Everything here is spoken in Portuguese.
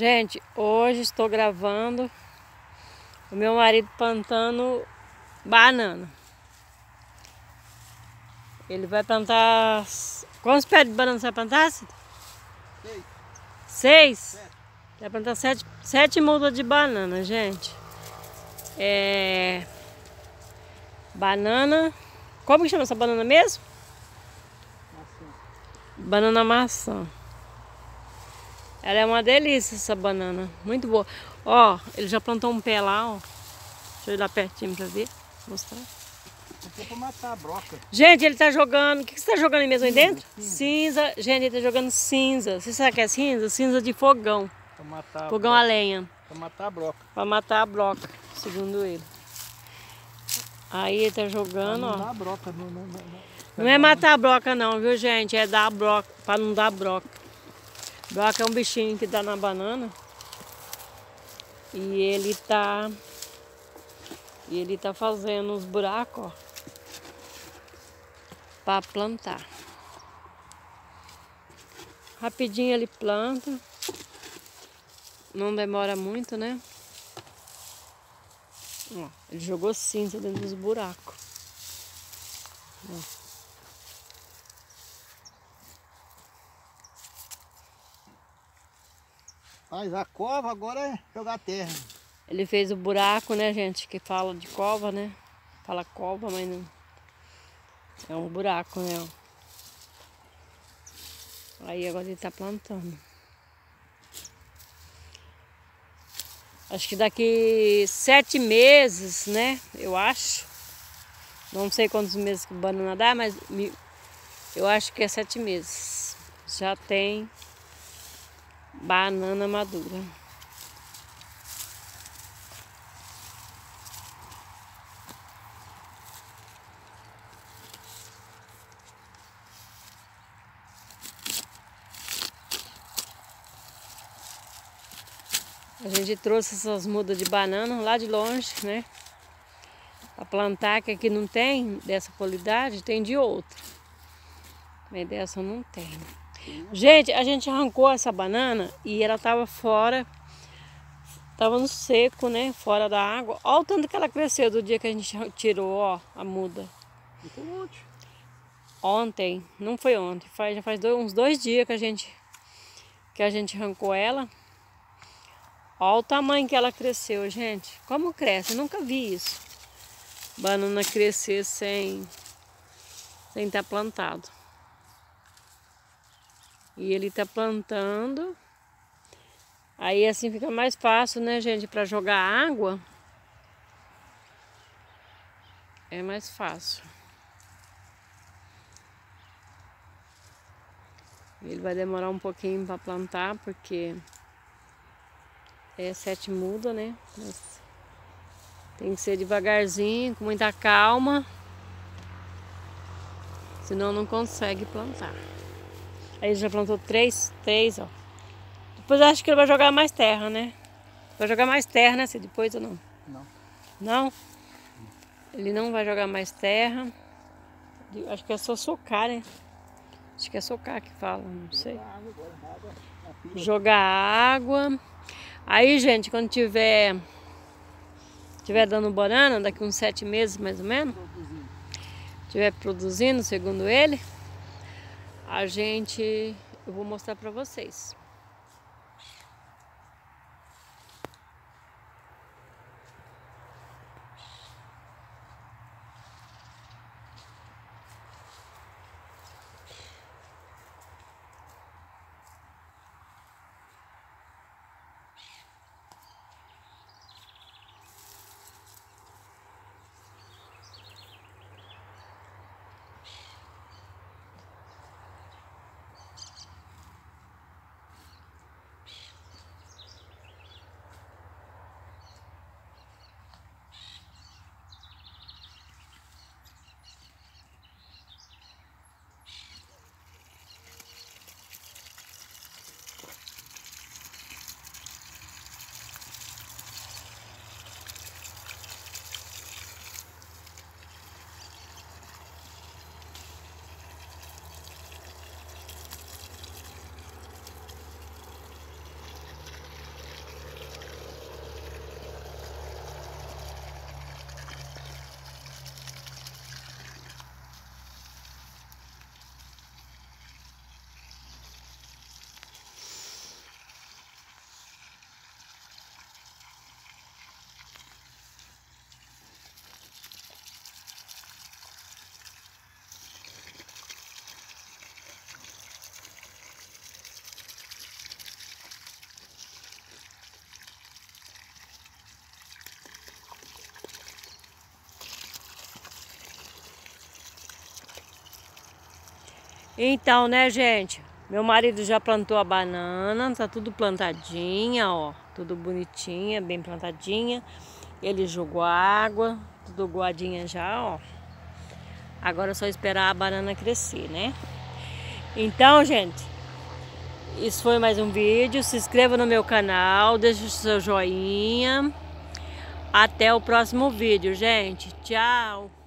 Gente, hoje estou gravando o meu marido plantando banana. Ele vai plantar. Quantos pés de banana você vai plantar, Cid? Seis. Seis? Sete. Vai plantar sete, sete mudas de banana, gente. É. Banana. Como que chama essa banana mesmo? Maçã. Banana maçã. Ela é uma delícia essa banana. Muito boa. Ó, ele já plantou um pé lá, ó. Deixa eu ir lá pertinho pra ver. Mostrar. Aqui é pra matar a broca. Gente, ele tá jogando. O que que você tá jogando aí mesmo aí Cinza, dentro? cinza. Cinza. Gente, ele tá jogando cinza. Você sabe o que é cinza? Cinza de fogão. Pra matar, a Fogão a broca. lenha. Pra matar a broca. Pra matar a broca, segundo ele. Aí ele tá jogando, Não ó. dá a broca. Não, não, não, não. Não é matar a broca não, viu gente? É dar a broca, pra não dar broca. Broca é um bichinho que dá na banana. E ele tá... E ele tá fazendo os buracos, ó. Pra plantar. Rapidinho ele planta. Não demora muito, né? Ó, ele jogou cinza dentro dos buracos. Mas a cova agora é jogar terra. Ele fez o buraco, né, gente? Que fala de cova, né? Fala cova, mas não. É um buraco, né? Aí agora ele tá plantando. Acho que daqui sete meses, né? Eu acho. Não sei quantos meses que banana dá, mas eu acho que é sete meses. Já tem banana madura. A gente trouxe essas mudas de banana lá de longe, né? Pra plantar, que aqui não tem dessa qualidade, tem de outra. Mas dessa não tem. Gente, a gente arrancou essa banana e ela tava fora, tava no seco, né? Fora da água. Olha o tanto que ela cresceu do dia que a gente tirou, ó, a muda. Monte. Ontem, não foi ontem, faz, já faz dois- uns dois dias que a gente que a gente arrancou ela. Olha o tamanho que ela cresceu, gente. Como cresce? Eu nunca vi isso. Banana crescer sem sem estar plantado. E ele tá plantando. Aí assim fica mais fácil, né, gente, para jogar água. É mais fácil. Ele vai demorar um pouquinho para plantar, porque é sete muda, né? Mas tem que ser devagarzinho, com muita calma. Senão não consegue plantar. Aí ele já plantou três, três, ó. Depois eu acho que ele vai jogar mais terra, né? Vai jogar mais terra, né? Se depois ou não? Não. Não? Ele não vai jogar mais terra. Acho que é só socar, né? Acho que é socar que fala, não sei. Jogar água. Aí, gente, quando tiver tiver dando banana, daqui uns sete meses mais ou menos, tiver produzindo, segundo ele, a gente eu vou mostrar para vocês. Então, né, gente? Meu marido já plantou a banana, tá tudo plantadinha, ó. Tudo bonitinha, bem plantadinha. Ele jogou água, tudo guardinha já, ó. Agora é só esperar a banana crescer, né? Então, gente, isso foi mais um vídeo. Se inscreva no meu canal, deixe o seu joinha. Até o próximo vídeo, gente. Tchau!